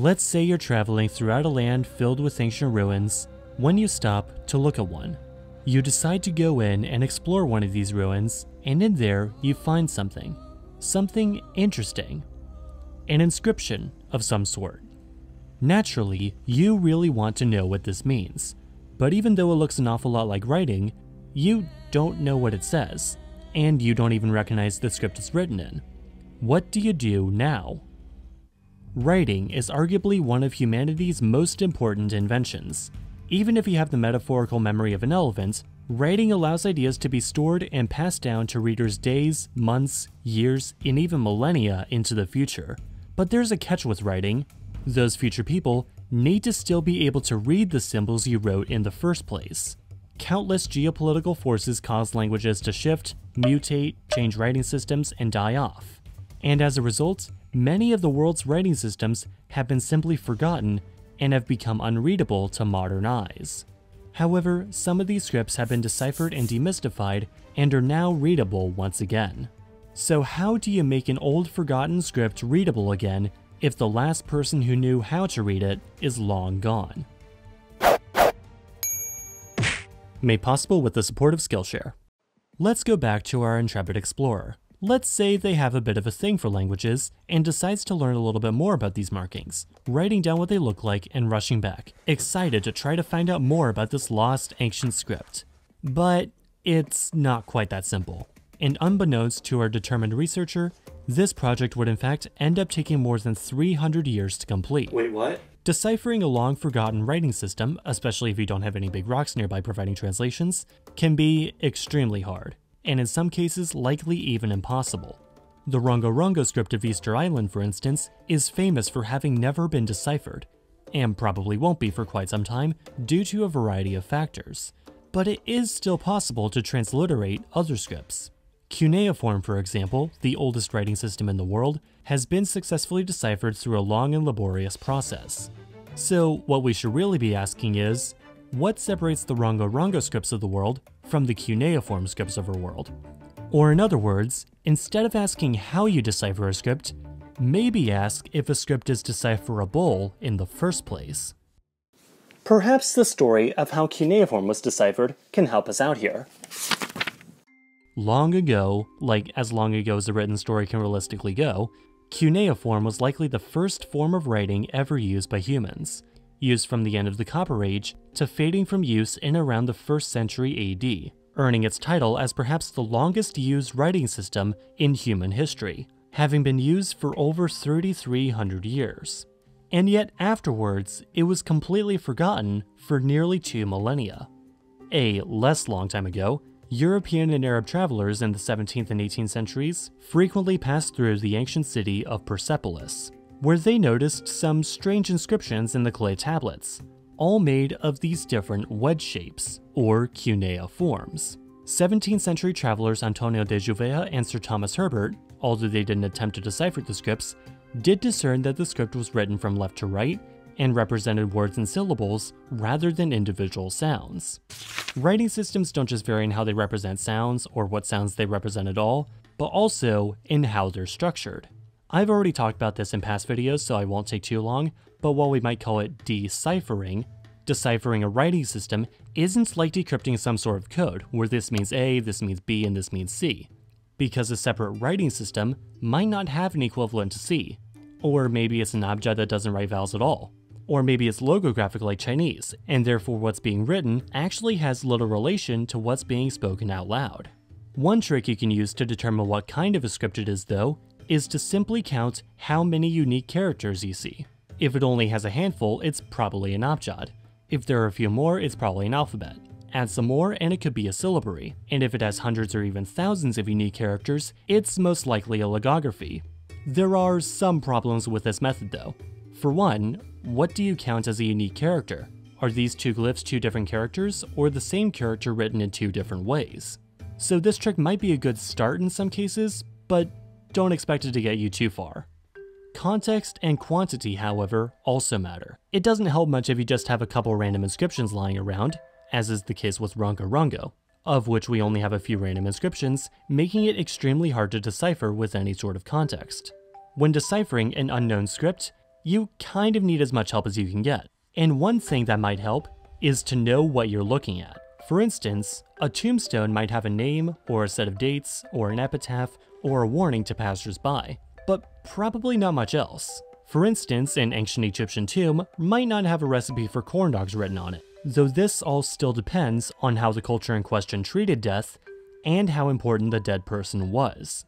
Let's say you're traveling throughout a land filled with ancient ruins when you stop to look at one. You decide to go in and explore one of these ruins, and in there you find something. Something interesting. An inscription of some sort. Naturally, you really want to know what this means, but even though it looks an awful lot like writing, you don't know what it says, and you don't even recognize the script it's written in. What do you do now? Writing is arguably one of humanity's most important inventions. Even if you have the metaphorical memory of an elephant, writing allows ideas to be stored and passed down to readers days, months, years, and even millennia into the future. But there's a catch with writing. Those future people need to still be able to read the symbols you wrote in the first place. Countless geopolitical forces cause languages to shift, mutate, change writing systems, and die off. And as a result, many of the world's writing systems have been simply forgotten and have become unreadable to modern eyes. However, some of these scripts have been deciphered and demystified and are now readable once again. So how do you make an old forgotten script readable again if the last person who knew how to read it is long gone? Made possible with the support of Skillshare. Let's go back to our intrepid explorer. Let's say they have a bit of a thing for languages and decides to learn a little bit more about these markings, writing down what they look like and rushing back, excited to try to find out more about this lost ancient script. But it's not quite that simple. And unbeknownst to our determined researcher, this project would in fact end up taking more than 300 years to complete. Wait, what? Deciphering a long forgotten writing system, especially if you don't have any big rocks nearby providing translations, can be extremely hard and in some cases likely even impossible. The Rongo Rongo script of Easter Island, for instance, is famous for having never been deciphered, and probably won't be for quite some time due to a variety of factors. But it is still possible to transliterate other scripts. Cuneiform, for example, the oldest writing system in the world, has been successfully deciphered through a long and laborious process. So, what we should really be asking is what separates the Rongo Rongo scripts of the world from the cuneiform scripts of our world? Or in other words, instead of asking how you decipher a script, maybe ask if a script is decipherable in the first place. Perhaps the story of how cuneiform was deciphered can help us out here. Long ago, like as long ago as a written story can realistically go, cuneiform was likely the first form of writing ever used by humans used from the end of the Copper Age to fading from use in around the 1st century AD, earning its title as perhaps the longest used writing system in human history, having been used for over 3,300 years. And yet afterwards, it was completely forgotten for nearly two millennia. A less long time ago, European and Arab travelers in the 17th and 18th centuries frequently passed through the ancient city of Persepolis, where they noticed some strange inscriptions in the clay tablets, all made of these different wedge shapes, or cuneiforms. 17th century travelers Antonio de Juvea and Sir Thomas Herbert, although they didn't attempt to decipher the scripts, did discern that the script was written from left to right and represented words and syllables rather than individual sounds. Writing systems don't just vary in how they represent sounds or what sounds they represent at all, but also in how they're structured. I've already talked about this in past videos, so I won't take too long, but while we might call it deciphering, deciphering a writing system isn't like decrypting some sort of code, where this means A, this means B, and this means C. Because a separate writing system might not have an equivalent to C. Or maybe it's an abjad that doesn't write vowels at all. Or maybe it's logographic like Chinese, and therefore what's being written actually has little relation to what's being spoken out loud. One trick you can use to determine what kind of a script it is though is to simply count how many unique characters you see. If it only has a handful, it's probably an abjad. If there are a few more, it's probably an alphabet. Add some more and it could be a syllabary, and if it has hundreds or even thousands of unique characters, it's most likely a logography. There are some problems with this method though. For one, what do you count as a unique character? Are these two glyphs two different characters, or the same character written in two different ways? So this trick might be a good start in some cases, but don't expect it to get you too far. Context and quantity, however, also matter. It doesn't help much if you just have a couple random inscriptions lying around, as is the case with Rongo Rongo, of which we only have a few random inscriptions, making it extremely hard to decipher with any sort of context. When deciphering an unknown script, you kind of need as much help as you can get. And one thing that might help is to know what you're looking at. For instance, a tombstone might have a name, or a set of dates, or an epitaph, or a warning to passersby, but probably not much else. For instance, an ancient Egyptian tomb might not have a recipe for corn dogs written on it, though this all still depends on how the culture in question treated death and how important the dead person was.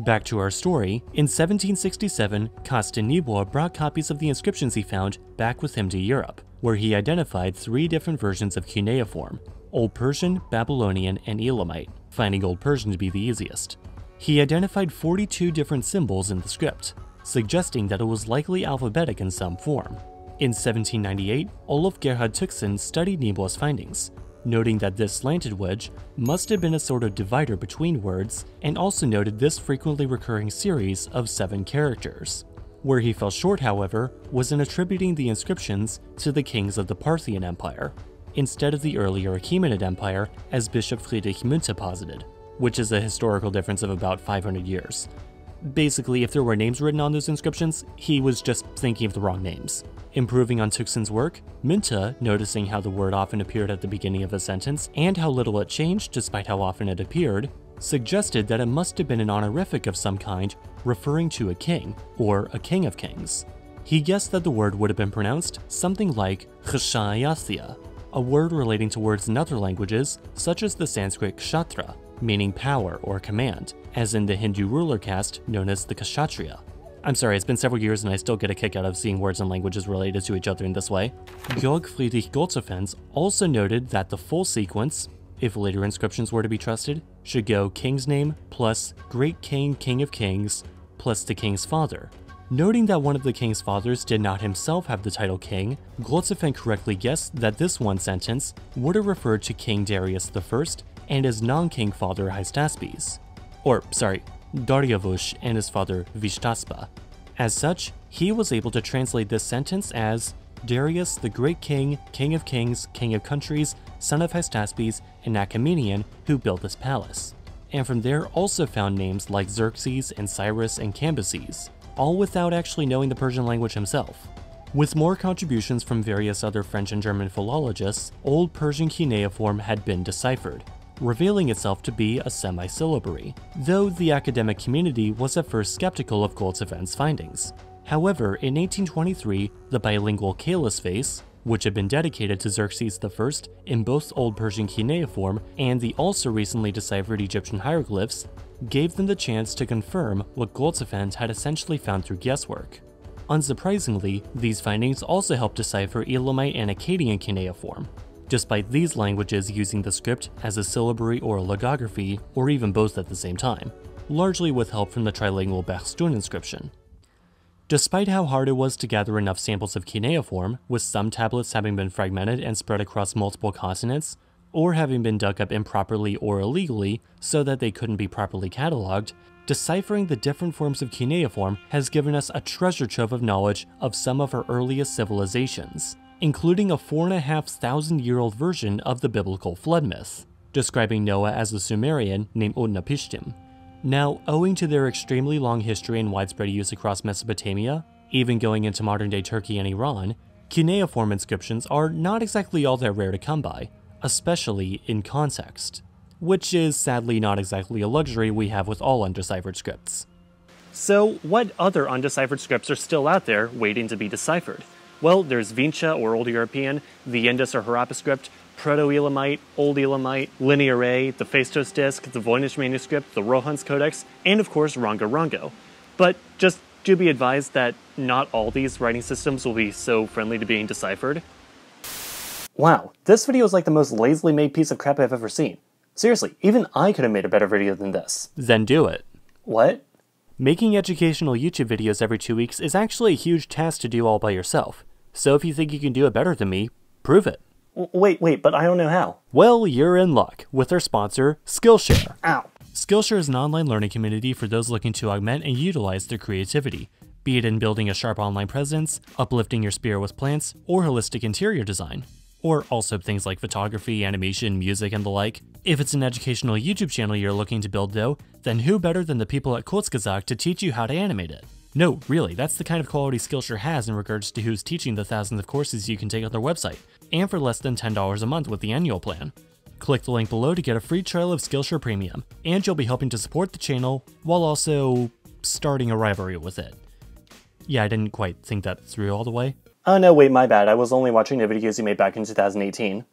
Back to our story, in 1767, Carsten Niebuhr brought copies of the inscriptions he found back with him to Europe, where he identified three different versions of cuneiform, Old Persian, Babylonian, and Elamite, finding Old Persian to be the easiest. He identified 42 different symbols in the script, suggesting that it was likely alphabetic in some form. In 1798, Olaf Gerhard Tychsen studied Niebuhr's findings, noting that this slanted wedge must have been a sort of divider between words, and also noted this frequently recurring series of seven characters. Where he fell short, however, was in attributing the inscriptions to the kings of the Parthian Empire, instead of the earlier Achaemenid Empire as Bishop Friedrich Münter posited, which is a historical difference of about 500 years. Basically, if there were names written on those inscriptions, he was just thinking of the wrong names. Improving on Tychsen's work, Münter, noticing how the word often appeared at the beginning of a sentence and how little it changed despite how often it appeared, suggested that it must have been an honorific of some kind referring to a king, or a king of kings. He guessed that the word would have been pronounced something like Kshayathya, a word relating to words in other languages, such as the Sanskrit kshatra, meaning power or command, as in the Hindu ruler caste known as the Kshatriya. I'm sorry, it's been several years and I still get a kick out of seeing words and languages related to each other in this way. Georg Friedrich Grotefend also noted that the full sequence, if later inscriptions were to be trusted, should go king's name plus great king, king of kings, plus the king's father. Noting that one of the king's fathers did not himself have the title king, Grotefend correctly guessed that this one sentence would have referred to King Darius I and his non-king father Hystaspes. Or, sorry, Daryavush and his father Vishtaspa. As such, he was able to translate this sentence as Darius, the great king, king of kings, king of countries, son of Hystaspes, and Achaemenian, who built this palace. And from there also found names like Xerxes and Cyrus and Cambyses, all without actually knowing the Persian language himself. With more contributions from various other French and German philologists, Old Persian cuneiform had been deciphered, revealing itself to be a semi-syllabary, though the academic community was at first skeptical of Grotefend's findings. However, in 1823, the bilingual Caylus vase, which had been dedicated to Xerxes I in both Old Persian cuneiform and the also recently deciphered Egyptian hieroglyphs, gave them the chance to confirm what Grotefend had essentially found through guesswork. Unsurprisingly, these findings also helped decipher Elamite and Akkadian cuneiform, despite these languages using the script as a syllabary or a logography, or even both at the same time, largely with help from the trilingual Behistun inscription. Despite how hard it was to gather enough samples of cuneiform, with some tablets having been fragmented and spread across multiple continents, or having been dug up improperly or illegally so that they couldn't be properly cataloged, deciphering the different forms of cuneiform has given us a treasure trove of knowledge of some of our earliest civilizations, including a 4,500 year old version of the biblical flood myth, describing Noah as a Sumerian named Utnapishtim. Now, owing to their extremely long history and widespread use across Mesopotamia, even going into modern day Turkey and Iran, cuneiform inscriptions are not exactly all that rare to come by, especially in context, which is sadly not exactly a luxury we have with all undeciphered scripts. So, what other undeciphered scripts are still out there waiting to be deciphered? Well, there's Vincha or Old European, the Indus or Harappa script, Proto-Elamite, Old Elamite, Linear A, the Phaistos disc, the Voynich manuscript, the Rohonc Codex, and of course Rongo Rongo. But just do be advised that not all these writing systems will be so friendly to being deciphered. Wow, this video is like the most lazily made piece of crap I've ever seen. Seriously, even I could have made a better video than this. Then do it. What? Making educational YouTube videos every two weeks is actually a huge task to do all by yourself. So if you think you can do it better than me, prove it. Wait, wait, but I don't know how. Well, you're in luck with our sponsor, Skillshare. Ow. Skillshare is an online learning community for those looking to augment and utilize their creativity, be it in building a sharp online presence, uplifting your spirit with plants, or holistic interior design. Or also things like photography, animation, music, and the like. If it's an educational YouTube channel you're looking to build though, then who better than the people at Kurzgesagt to teach you how to animate it? No, really, that's the kind of quality Skillshare has in regards to who's teaching the thousands of courses you can take on their website, and for less than $10 a month with the annual plan. Click the link below to get a free trial of Skillshare Premium, and you'll be helping to support the channel while also starting a rivalry with it. Yeah, I didn't quite think that through all the way. Oh no, wait, my bad. I was only watching the videos you made back in 2018.